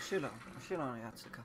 Schiller. Schiller, Jacyka.